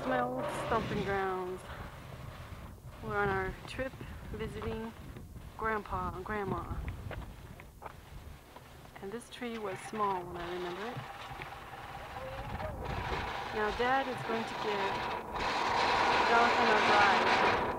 And here's my old stomping grounds. We're on our trip visiting Grandpa and Grandma. And this tree was small when I remember it. Now Dad is going to give Jonathan a ride.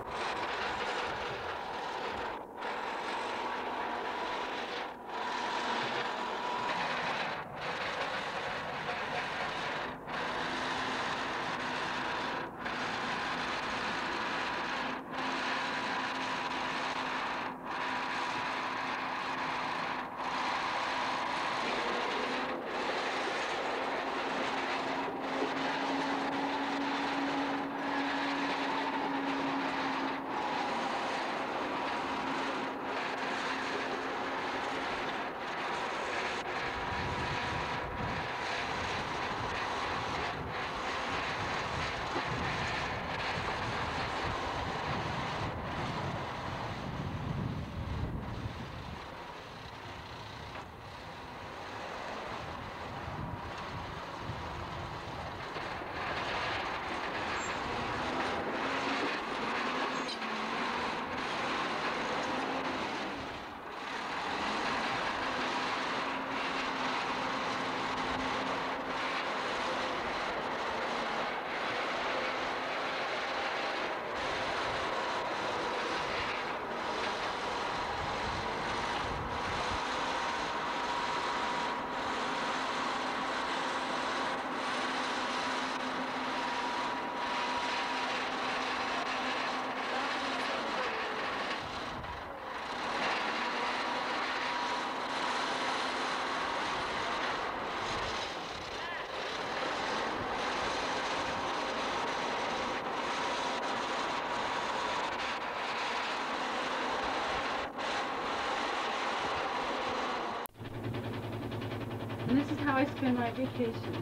How I spend my vacation.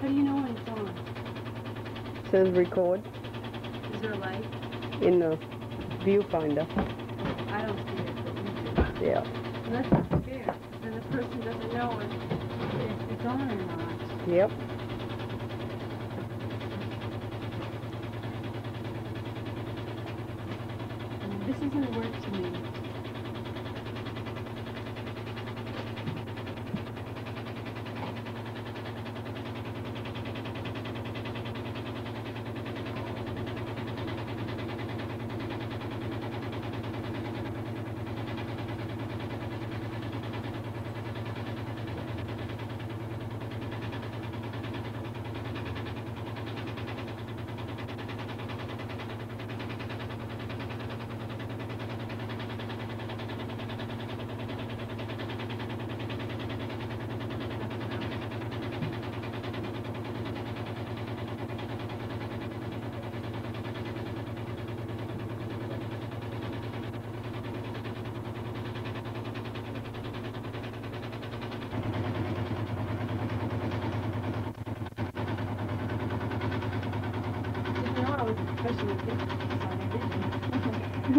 How do you know when it's on? Says record Is there a light? in the viewfinder. I don't see it, but you do. Yeah. And that's not fair. Then the person doesn't know if, if it's on or not. Yep. This isn't work to me.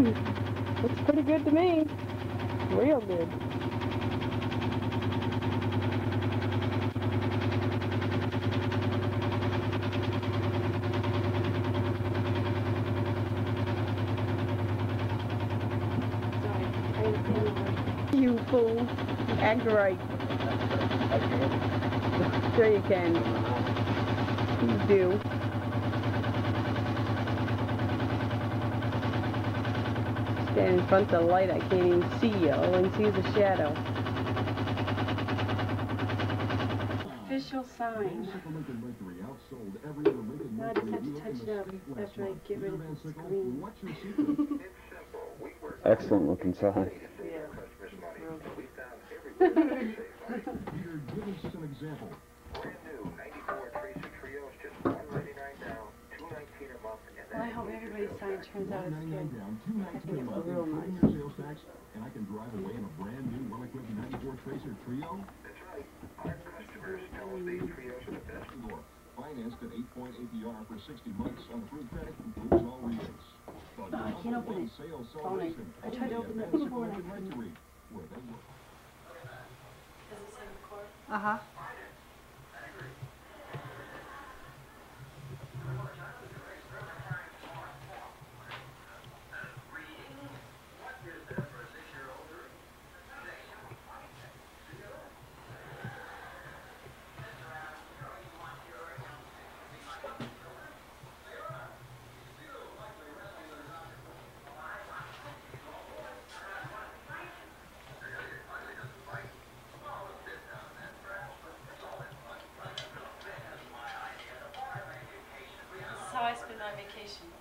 Looks pretty good to me. Real good. You fool. Act right. Sure you can. You do. Stand in front of the light, I can't even see you. All I can see is a shadow. Official sign. Now I just have to touch it up after I get rid of the screen. Excellent looking sign. Peter, give us an example. Everybody's sign turns out as 199 good. I think it's month, real including nice. sales tax, and I can drive away in a brand new, well-equipped 94 Tracer Trio. That's right. Our customers tell us these Trios are the best. Or financed at 8.8 APR for 60 months on approved credit, includes all rebates. But No, I can't open it. Sales Phone it. celebration I tried to only open at it before and I couldn't. Rectory, uh-huh. Vacation.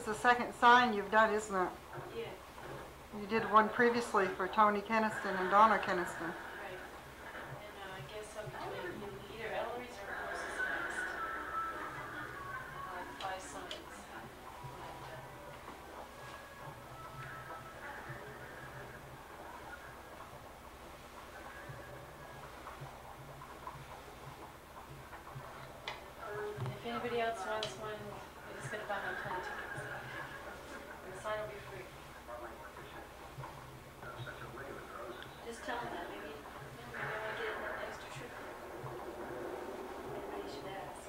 is the second sign you've done, isn't it? Yeah, You did one previously for Tony Keniston and Donna Keniston. right. And uh, I guess I'm between either Ellery's or Rose's next. Uh, five signs. If anybody else wants one, they're gonna buy my plane tickets. And the sign will be free. Just tell them that, maybe, maybe I might get an extra trip. Everybody should ask.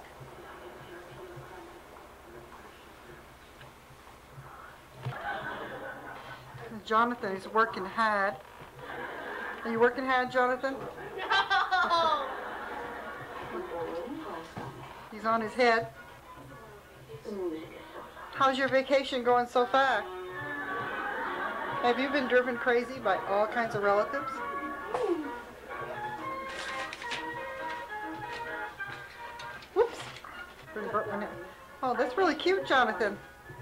Jonathan is working hard. Are you working hard, Jonathan? No! He's on his head. How's your vacation going so far? Have you been driven crazy by all kinds of relatives? Whoops. Been bur- when it- Oh, that's really cute, Jonathan.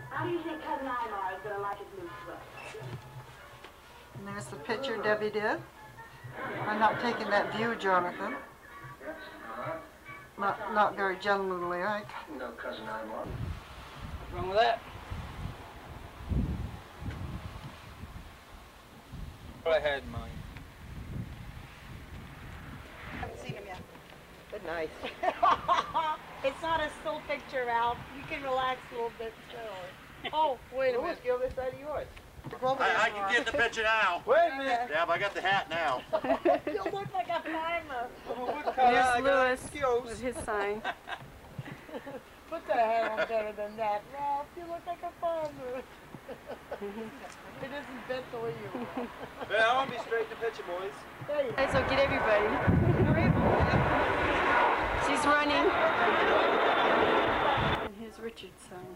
How do you think Cousin Imar is gonna like his new sweater? And there's the picture Debbie did. I'm not taking that view, Jonathan. Not, not very gentlemanly, right? No cousin Imar. What's wrong with that? What I had in mind. haven't seen him yet. Good night. it's not a still picture, Ralph. You can relax a little bit still. Oh, wait a Louis, minute. get on this side of yours. I, I can get the picture now. Wait a minute. Yeah, but I got the hat now. You look like a farmer. Here's Lewis with his sign. Put the hat on better than that, Ralph. You look like a farmer. it isn't bent the way you. are. Yeah, I want to be straight in the picture, boys. There you Okay, so get everybody. She's running. And here's Richard's sign.